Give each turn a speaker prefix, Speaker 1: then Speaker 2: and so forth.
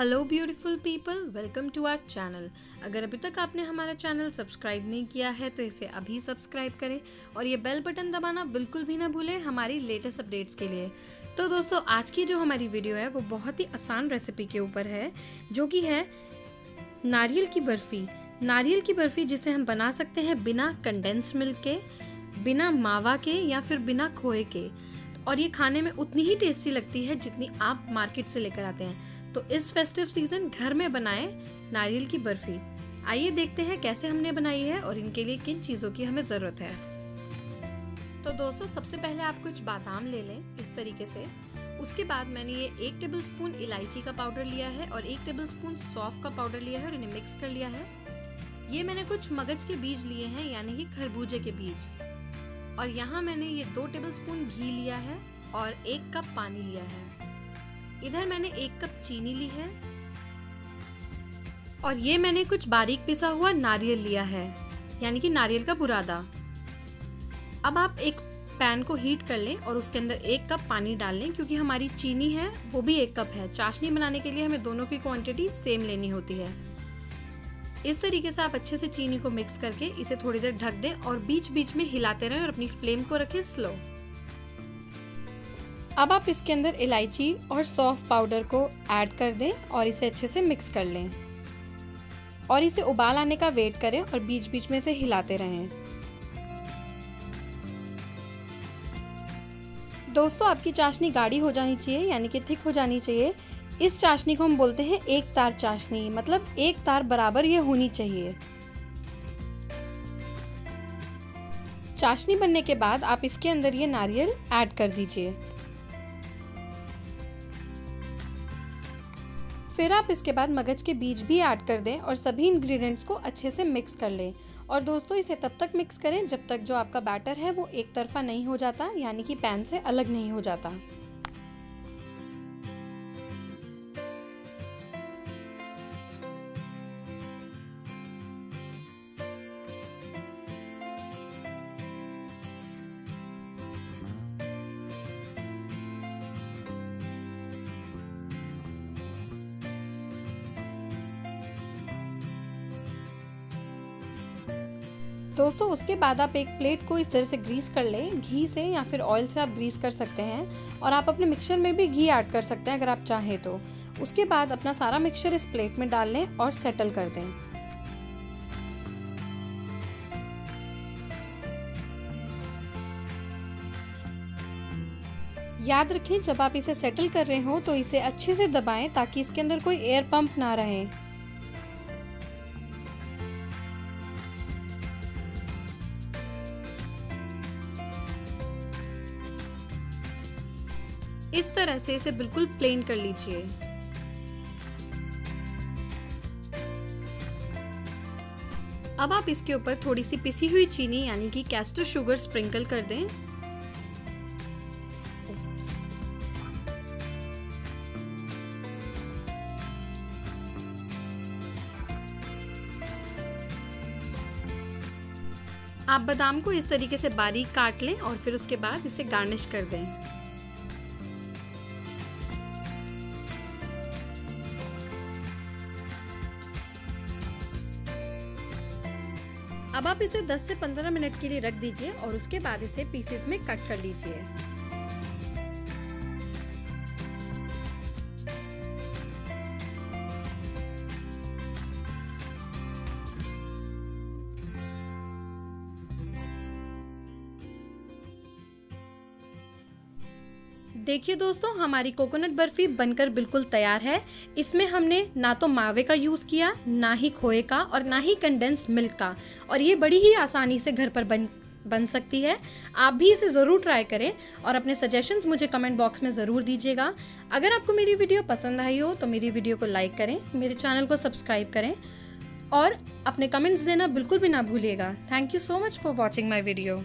Speaker 1: Hello beautiful people welcome to our channel अगर अभी तक आपने हमारा चैनल सब्सक्राइब नहीं किया है तो इसे अभी सब्सक्राइब करें और ये बेल बटन दबाना बिल्कुल भी ना भूलें हमारी लेटेस्ट अपडेट्स के लिए। तो दोस्तों, आज की जो हमारी वीडियो है, वो बहुत ही आसान रेसिपी के ऊपर है, जो कि है नारियल की बर्फ़ी। नारियल की बर्फ़ी जिसे हम बना सकते हैं बिना कंडेंस मिल्क के, बिना मावा के या फिर बिना खोए के। और ये खाने में उतनी ही टेस्टी लगती है जितनी आप मार्केट से लेकर आते हैं। तो इस फेस्टिव सीज़न घर में बनाएँ नारियल की बर्फ़ी। आइए देखते हैं कैसे हमने बनाई है और इनके लिए किन चीज़ों की हमें ज़रूरत है। तो दोस्तों, सबसे पहले आप कुछ बादाम ले लें इस तरीके से। उसके बाद मैंने ये एक टेबल स्पून इलायची का पाउडर लिया है और एक टेबल स्पून सौफ का पाउडर लिया है और इन्हें मिक्स कर लिया है। ये मैंने कुछ मगज के बीज लिए हैं, यानी कि खरबूजे के बीज। और यहाँ मैंने ये दो टेबल स्पून घी लिया है और एक कप पानी लिया है। इधर मैंने एक कप चीनी ली है और ये मैंने कुछ बारीक पिसा हुआ नारियल लिया है, यानी कि नारियल का बुरादा। अब आप एक पैन को हीट कर लें और उसके अंदर एक कप पानी डाल लें, क्योंकि हमारी चीनी है, वो भी एक कप है। चाशनी बनाने के लिए हमें दोनों की क्वांटिटी सेम लेनी होती है। इस तरीके से आप अच्छे से चीनी को मिक्स करके इसे थोड़ी देर ढक दें और बीच बीच में हिलाते रहें और अपनी फ्लेम को रखें स्लो अब आप इसके अंदर इलायची और सौफ पाउडर को ऐड कर दें और इसे अच्छे से मिक्स कर लें। और इसे उबाल आने का वेट करें और बीच बीच में से हिलाते रहें। दोस्तों, आपकी चाशनी गाढ़ी हो जानी चाहिए, यानी कि थिक हो जानी चाहिए। इस चाशनी को हम बोलते हैं एक तार चाशनी मतलब एक तार बराबर ये होनी चाहिए। चाशनी बनने के बाद आप इसके अंदर ये नारियल ऐड कर दीजिए। फिर आप इसके बाद मगज के बीज भी ऐड कर दें और सभी इंग्रेडिएंट्स को अच्छे से मिक्स कर लें। और दोस्तों, इसे तब तक मिक्स करें जब तक जो आपका बैटर है वो एक तरफा नहीं हो जाता, यानी कि पैन से अलग नहीं हो जाता। दोस्तों, उसके बाद आप एक प्लेट को इस तरह से ग्रीस कर लें। घी से या फिर ऑयल से आप ग्रीस कर सकते हैं और आप अपने मिक्सचर में भी घी ऐड कर सकते हैं अगर आप चाहें तो। उसके बाद अपना सारा मिक्सचर इस प्लेट में डाल लें और सेटल कर दें। याद रखें, जब आप इसे सेटल कर रहे हो तो इसे अच्छे से दबाएँ ताकि इसके अंदर कोई एयर पंप ना रहे। इस तरह से इसे बिल्कुल प्लेन कर लीजिए। अब आप इसके ऊपर थोड़ी सी पिसी हुई चीनी, यानी कि कैस्टर शुगर स्प्रिंकल कर दें। आप बादाम को इस तरीके से बारीक काट लें और फिर उसके बाद इसे गार्निश कर दें। अब आप इसे 10 से 15 मिनट के लिए रख दीजिए और उसके बाद इसे पीसेस में कट कर लीजिए देखिए दोस्तों, हमारी कोकोनट बर्फ़ी बनकर बिल्कुल तैयार है। इसमें हमने ना तो मावे का यूज़ किया, ना ही खोए का और ना ही कंडेंस्ड मिल्क का। और ये बड़ी ही आसानी से घर पर बन बन सकती है। आप भी इसे ज़रूर ट्राई करें और अपने सजेशंस मुझे कमेंट बॉक्स में ज़रूर दीजिएगा। अगर आपको मेरी वीडियो पसंद आई हो तो मेरी वीडियो को लाइक करें, मेरे चैनल को सब्सक्राइब करें और अपने कमेंट्स देना बिल्कुल भी ना भूलिएगा। Thank you so much for watching my video